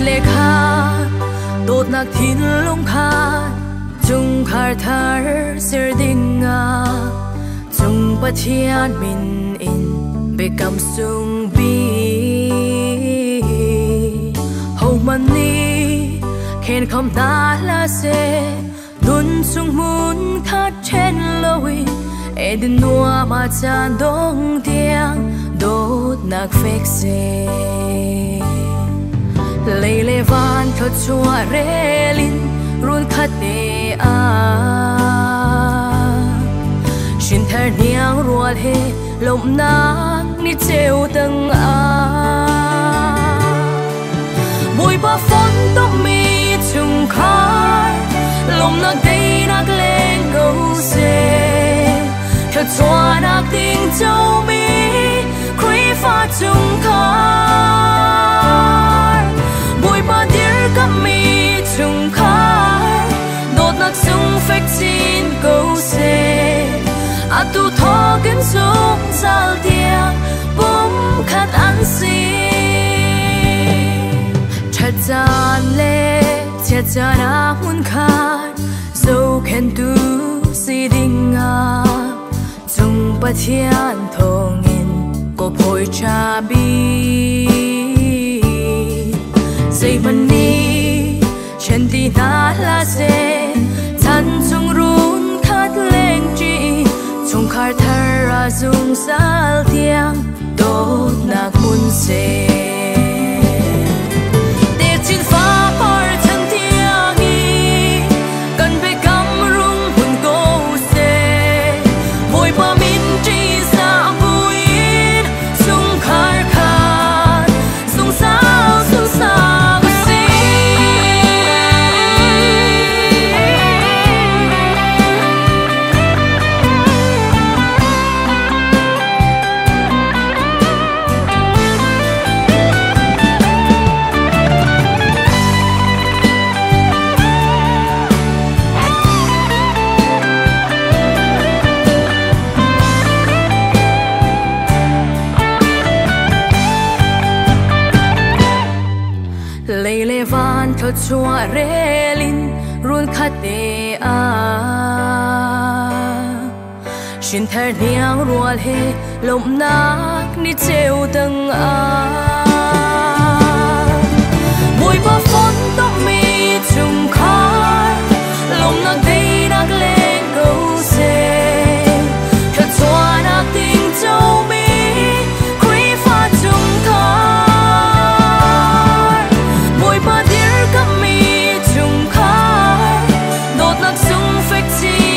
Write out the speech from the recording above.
lệ kha tốt nạc thiên lung kha chung khar thar sir ding nga chung pathian min in be kam sung bi. Ho man ni, khen khom ta la se nun sung mun khat chen lowi edin noa ma cha dong tiang đốt nạc phết xe lấy lê van thật chua rê Lin, run Kha tê a. Shin thar niang rual he lộng na ni cheu tang a. Mùi ba phон tóc mi chung khai lộng na đây nạc lên go se thật chua nạc ting châu mi pha chung kami chung khai đột nặc sung phách chín câu xe à tu thọ kiến sung zal tiang bum khát ăn si chặt gian lệ chặt gian à muốn khát dâu khen tu si đinh à chung ba thiên thong có phôi cha bi. Dây mình đi chân đi ta la se thân chung run khát leng chi chung khát thar ra dung sal tiang đốt nạc mun se cho chua re lin, run khát tê a. Xin thar niang rual he, lom nak ni cheu tang a. perfect team.